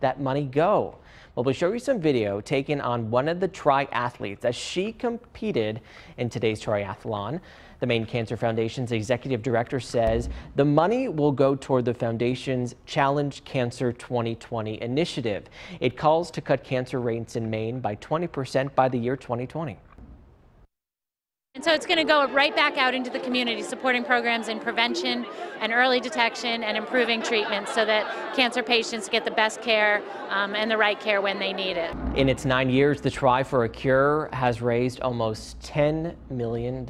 that money go? Well, we'll show you some video taken on one of the triathletes as she competed in today's triathlon. The Maine Cancer Foundation's executive director says the money will go toward the foundation's Challenge Cancer 2020 initiative. It calls to cut cancer rates in Maine by 20% by the year 2020. And so it's going to go right back out into the community, supporting programs in prevention and early detection and improving treatment so that cancer patients get the best care um, and the right care when they need it. In its nine years, the Tri for a Cure has raised almost $10 million.